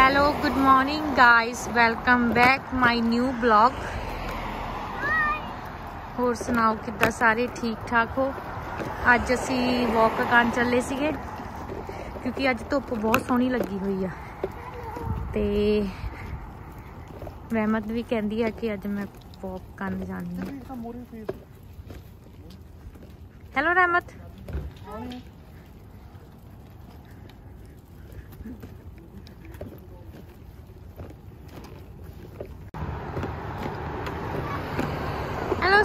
hello good morning guys welcome back my new blog ਹੋਰ ਸੁਣਾਓ ਕਿੱਦਾਂ ਸਾਰੇ ਠੀਕ ਠਾਕ ਹੋ ਅੱਜ ਅਸੀਂ ਵਾਕ ਕਰਨ ਚੱਲੇ ਸੀਗੇ ਕਿਉਂਕਿ ਅੱਜ ਧੁੱਪ ਬਹੁਤ ਸੋਹਣੀ ਲੱਗੀ ਹੋਈ ਆ ਤੇ ਰਹਿਮਤ ਵੀ ਕਹਿੰਦੀ ਆ ਕਿ ਅੱਜ ਮੈਂ ਵਾਕ ਕਰਨ ਜਾਣੀ ਆ ਹੈਲੋ ਰਹਿਮਤ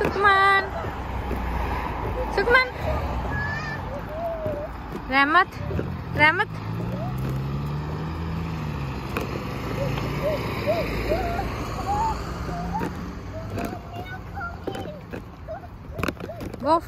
Hello, Sukman. Sukman. Rahmat. Rahmat. Go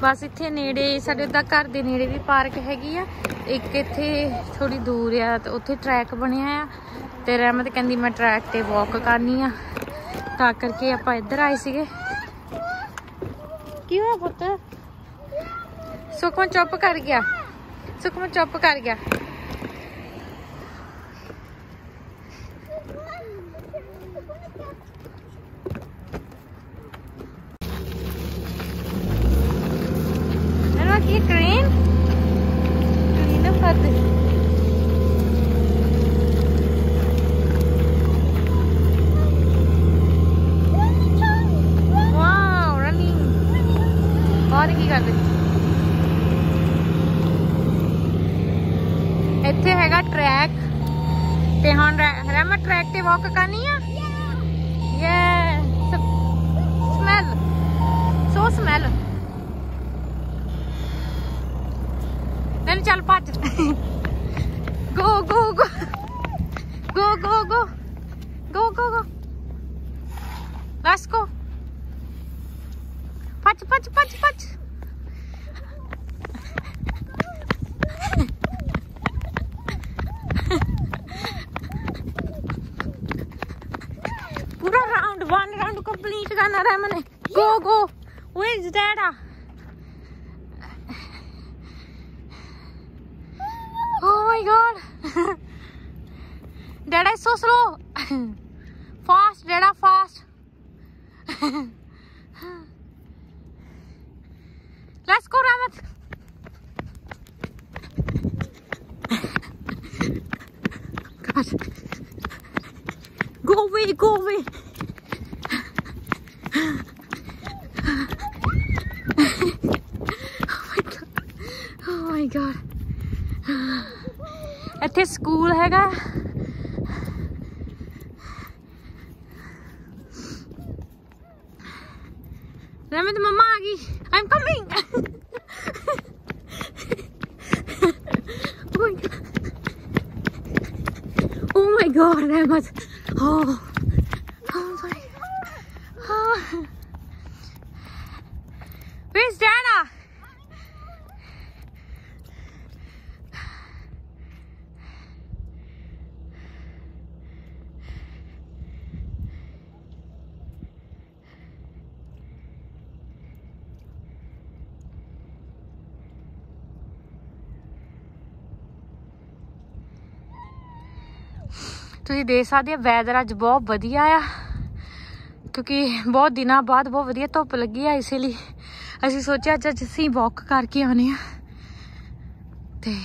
ਬਸ ਇੱਥੇ ਨੇੜੇ ਸਾਡੇ ਦਾ ਘਰ ਦੇ ਨੇੜੇ ਵੀ ਪਾਰਕ ਹੈਗੀ ਆ ਇੱਕ ਇੱਥੇ ਥੋੜੀ ਦੂਰ ਆ ਤੇ ਉੱਥੇ ਟਰੈਕ ਬਣਿਆ ਆ ਤੇ ਰਹਿਮਤ ਕਹਿੰਦੀ ਮੈਂ ਟਰੈਕ ਤੇ ਵਾਕ ਕਰਨੀ ਆ ਤਾਂ ਕਰਕੇ ਆਪਾਂ ਇੱਧਰ ਆਏ ਸੀਗੇ ਕੀ ਹੋਇਆ ਪੁੱਤ ਸੁਖਮਨ ਚੁੱਪ ਕਰ ਗਿਆ ਸੁਖਮਨ ਚੁੱਪ ਕਰ ਗਿਆ Ano aqui, Green? Green ਇੱਥੇ ਹੈਗਾ ਟਰੈਕ ਤੇ ਹੁਣ ਰਹਿਮਾ ਟਰੈਕ ਤੇ ਵਾਕ ਕਰਨੀ ਆ ਯੇ ਸਮੈਲ ਸੋ ਸਮੈਲ ਨਹੀਂ ਚੱਲ ਭੱਜ ਗੋ ਗੋ ਗੋ ਗੋ ਗੋ ਗੋ ਗੋ ਗੋ ਗੋ ਲੈਟਸ ਗੋ ਭੱਜ ਭੱਜ ਭੱਜ ਭੱਜ Yeah. go, go. Where's Dada? Oh my god. Dada is so slow. fast, Dada, fast. Let's go, Ramath. God. Go away, go away. I'm coming! oh my god, I was Oh. ਤੁਸੀਂ ਦੇਖ ਸਕਦੇ ਹੋ weather ਅੱਜ ਬਹੁਤ ਵਧੀਆ ਆ ਕਿਉਂਕਿ ਬਹੁਤ ਦਿਨਾਂ ਬਾਅਦ ਬਹੁਤ ਵਧੀਆ ਧੁੱਪ ਲੱਗੀ ਆ ਇਸੇ ਲਈ ਅਸੀਂ ਸੋਚਿਆ ਅੱਜ ਅੱਜ ਅਸੀਂ ਵਾਕ ਕਰਕੇ ਆਉਨੇ ਆ ਤੇ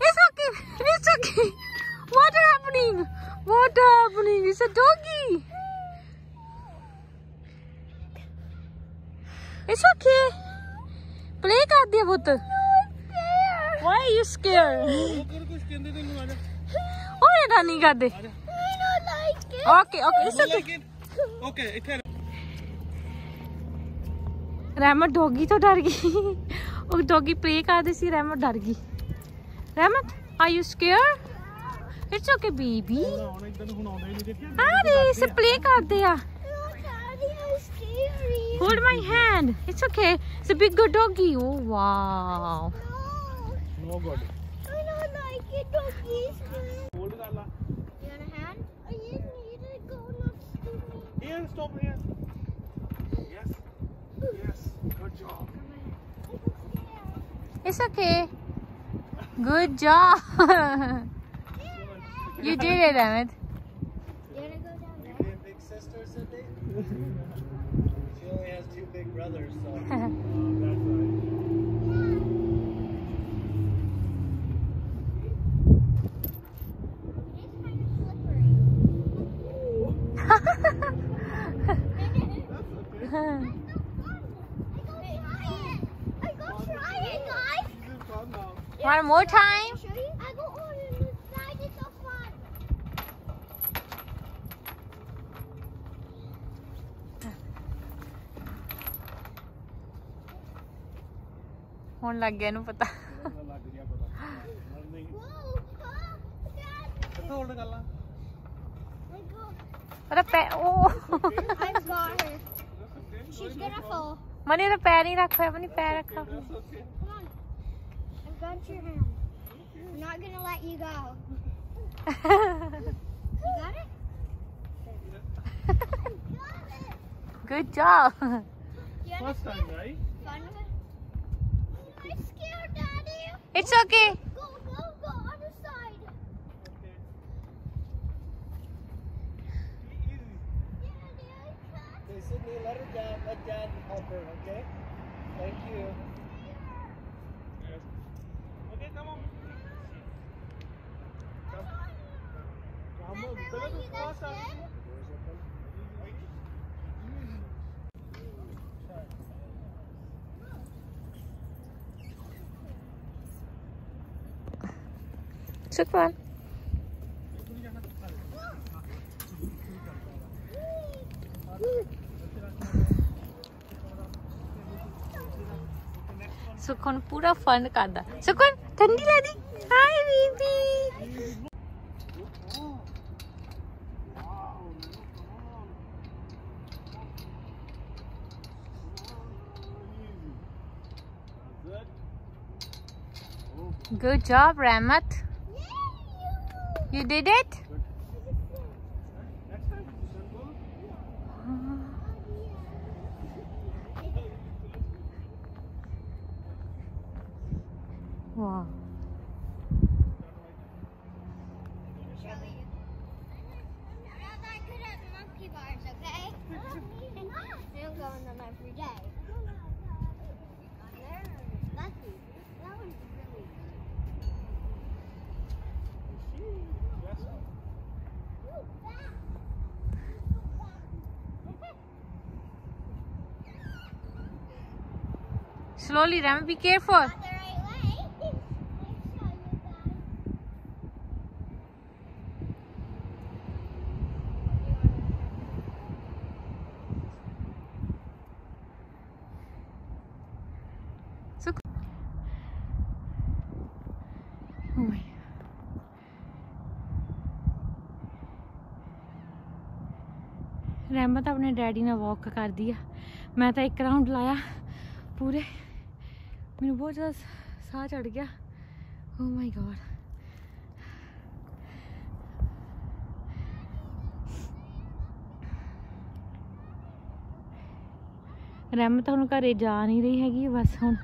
It's okay. It's okay. What happening? What happening? It's a doggy. It's okay. Play ਕਰਦੇ ਆ ਪੁੱਤ Why are you scared? ओए रानी का दे okay okay it's okay okay इधर रहमत डॉगी तो डर गई और डॉगी प्रे कर दी सी रहमत डर गई Rahmat are you scare it's okay baby अरे, इसे प्ले कर दिया Hold my hand. It's okay. It's a big good doggy. Oh wow. No good. I don't like it. Don't kiss me. Hold it, Allah. You want a hand? I just need to go next to me. Here, stop here. Yes. Yes. Good job. It's okay. Good job. you did it, Ahmed. You want to go down there? You have big sister, Cindy? she only has two big brothers, so... Uh, One more time. Show you? I go on and the side is so fun. ਹੁਣ ਲੱਗ ਗਿਆ ਇਹਨੂੰ ਪਤਾ ਲੱਗ ਗਿਆ ਪਤਾ ਨਹੀਂ Whoa, huh? Dad, ਕਿੱਥੋਂ ਹੋਲਡ ਕਰ ਲਾਂ I go. ਉਹਦਾ ਪੈ ਉਹ I've got her. She's gonna fall. Mani ਉਹਦਾ ਪੈਰ ਨਹੀਂ ਰੱਖ ਹੋਇਆ ਮਨੀ ਪੈਰ ਰੱਖਾ Come on. I've got your hand. I'm not going to let you go. you got it? Good job. What's that, right? Fun with it? scared, Daddy. It's okay. Go, go, go, other side. Okay. Daddy, I can't. Yeah, Sydney, let her down. Let Dad help her, okay? Thank you. Syukur. Syukur pula fun kada. Syukur, tandi lagi. Hi baby. Good job, Ramat. You did it? Wow. Slowly, Ramat. Be careful. Not the right way. Let me show you guys. Suk. Oh my. ਰਹਿਮਤ ਆਪਣੇ daddy ਨਾਲ ਵਾਕ ਕਰਦੀ ਆ ਮੈਂ ਤਾਂ ਇੱਕ round ਲਾਇਆ ਪੂਰੇ ਮੈਨੂੰ ਬਹੁਤ ਜ਼ਿਆਦਾ ਸਾਹ ਚੜ ਗਿਆ। ਓ ਮਾਈ ਗॉड ਰਹਿਮਤ ਹੁਣ ਘਰੇ ਜਾ ਨਹੀਂ ਰਹੀ ਹੈਗੀ, ਬਸ ਹੁਣ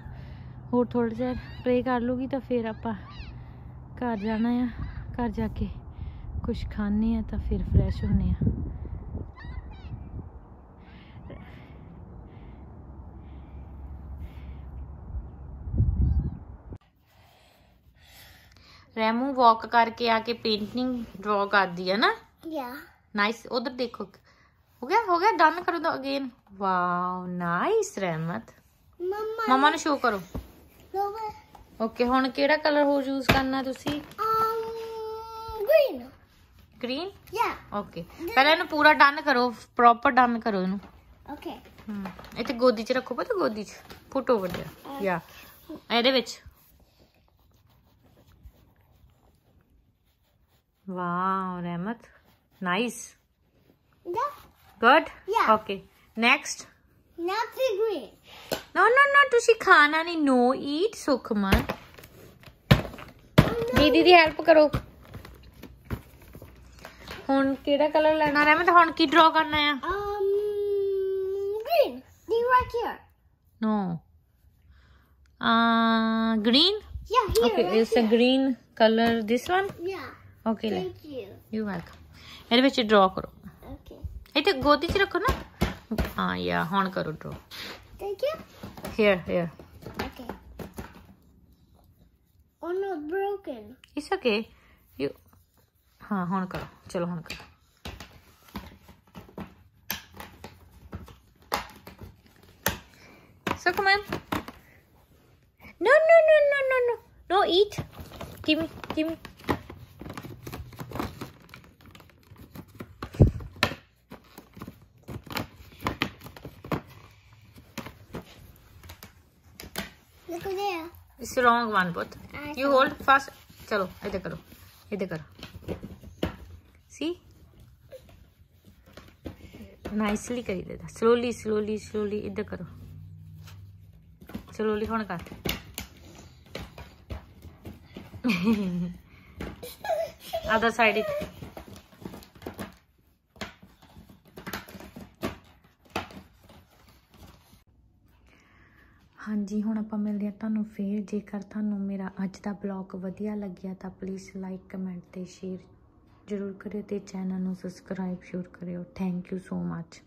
ਹੋਰ ਥੋੜਾ ਜਿਹਾ ਪ੍ਰੇ ਕਰ ਲੂਗੀ ਤਾਂ ਫਿਰ ਆਪਾਂ ਘਰ ਜਾਣਾ ਆ। ਘਰ ਜਾ ਕੇ ਕੁਝ ਖਾਣੇ ਆ ਤਾਂ ਫਿਰ ਫਰੈਸ਼ ਹੋਣੇ ਆ। रेमू वॉक ਕਰਕੇ आके पेंटिंग ड्रॉ कर दी है ना या नाइस उधर देखो हो गया हो गया डन करो दो अगेन वाओ नाइस रहमत ਮਮਾ ਮਮਾ ਨੂੰ ਸ਼ੋ ਕਰੋ। ਓਕੇ ਹੁਣ ਕਿਹੜਾ ਕਲਰ ਹੋ ਯੂਜ਼ ਕਰਨਾ ਤੁਸੀਂ? ਗ੍ਰੀਨ ਗ੍ਰੀਨ ਯਾ ਓਕੇ ਪਹਿਲਾਂ ਇਹਨੂੰ ਪੂਰਾ ਡਨ ਕਰੋ। ਪ੍ਰੋਪਰ ਡਨ ਕਰੋ ਇਹਨੂੰ। ਓਕੇ ਹਮ ਇੱਥੇ ਗੋਦੀ 'ਚ ਰੱਖੋ ਪਤਾ ਗੋਦੀ 'ਚ। ਫੁੱਟ ਓਵਰ ਯਾ ਇਹਦੇ ਵਿੱਚ। Wow Rehmat nice Yeah. Good Yeah. Okay next Now to green. No no no ਤੁਸੀਂ ਖਾਣਾ ਨਹੀਂ ਨੋ ਈਟ ਸੁਖਮਨ ਦੀਦੀ ਦੀ ਹੈਲਪ ਕਰੋ ਹੁਣ ਕਿਹੜਾ ਕਲਰ ਲੈਣਾ ਰਹਿਮਤ ਹੁਣ ਕੀ ਡਰਾ ਕਰਨਾ ਆ Um, green. The right here. No Uh, green? Yeah, here. Okay, right it's a here. green color. This one? Yeah. okay ले यू वेलकम मेरे बच्चे ड्रॉ करो ओके इतने गोदी च रखो ना हाँ या हूँ करो draw thank you here here okay Oh no, it's broken. It's okay. You हाँ हूँ करो चलो हूँ करो So come on. No, no, no, no, no, no. No, eat. Give me, give me. Is wrong one बहुत you hold fast चलो इधर करो इधर करो। सी नाइसली करी देता स्लोली स्लोली स्लोली इधर करो। स्लोली कौन कर आधा साइड ਹਾਂਜੀ, ਹੁਣ ਆਪਾਂ ਮਿਲਦੇ ਹਾਂ ਤੁਹਾਨੂੰ ਫੇਰ। ਜੇਕਰ ਤੁਹਾਨੂੰ ਮੇਰਾ ਅੱਜ ਦਾ ਬਲੌਗ ਵਧੀਆ ਲੱਗਿਆ ਤਾਂ ਪਲੀਜ਼ ਲਾਈਕ ਕਮੈਂਟ ਤੇ ਸ਼ੇਅਰ ਜ਼ਰੂਰ ਕਰਿਓ ਤੇ ਚੈਨਲ ਨੂੰ ਸਬਸਕ੍ਰਾਈਬ ਜ਼ਰੂਰ ਕਰਿਓ। Thank you so much